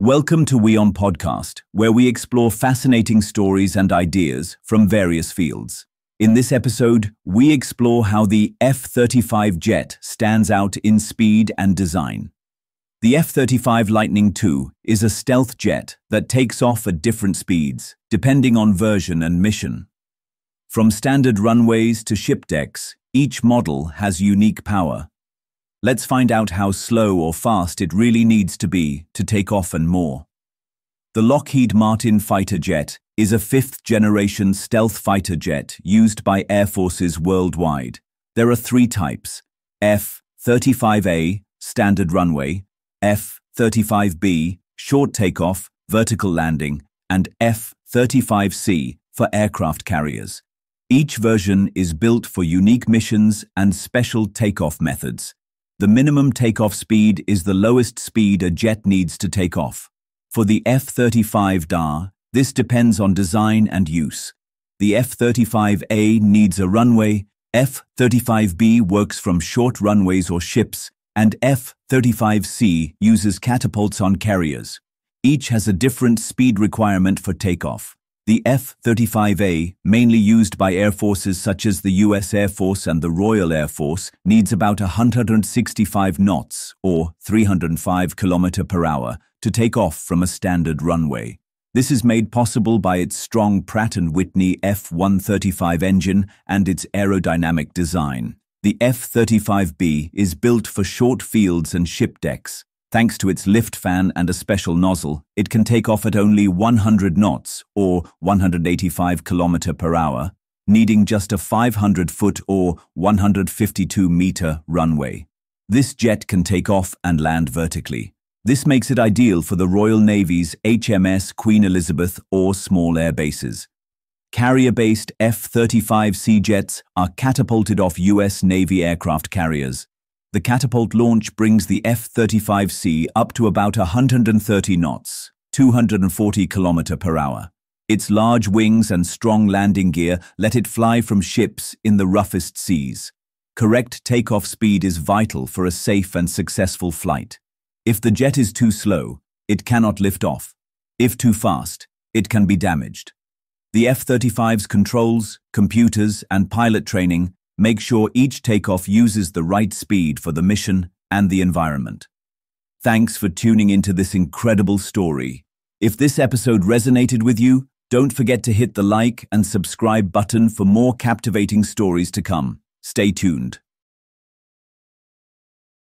Welcome to WION Podcast, where we explore fascinating stories and ideas from various fields. In this episode, we explore how the F-35 jet stands out in speed and design. The F-35 Lightning II is a stealth jet that takes off at different speeds, depending on version and mission. From standard runways to ship decks, each model has unique power. Let's find out how slow or fast it really needs to be to take off and more. The Lockheed Martin fighter jet is a fifth-generation stealth fighter jet used by air forces worldwide. There are three types, F-35A, standard runway, F-35B, short takeoff, vertical landing, and F-35C for aircraft carriers. Each version is built for unique missions and special takeoff methods. The minimum takeoff speed is the lowest speed a jet needs to take off. For the F-35 DA, this depends on design and use. The F-35A needs a runway, F-35B works from short runways or ships, and F-35C uses catapults on carriers. Each has a different speed requirement for takeoff. The F-35A, mainly used by air forces such as the US Air Force and the Royal Air Force, needs about 165 knots, or 305 km per hour, to take off from a standard runway. This is made possible by its strong Pratt & Whitney F-135 engine and its aerodynamic design. The F-35B is built for short fields and ship decks. Thanks to its lift fan and a special nozzle, it can take off at only 100 knots, or 185 km per hour, needing just a 500-foot or 152-meter runway. This jet can take off and land vertically. This makes it ideal for the Royal Navy's HMS Queen Elizabeth or small air bases. Carrier-based F-35C jets are catapulted off U.S. Navy aircraft carriers. The catapult launch brings the F-35C up to about 130 knots, 240 km per hour. Its large wings and strong landing gear let it fly from ships in the roughest seas. Correct takeoff speed is vital for a safe and successful flight. If the jet is too slow, it cannot lift off. If too fast, it can be damaged. The F-35's controls, computers, and pilot training make sure each takeoff uses the right speed for the mission and the environment. Thanks for tuning into this incredible story. If this episode resonated with you, don't forget to hit the like and subscribe button for more captivating stories to come. Stay tuned.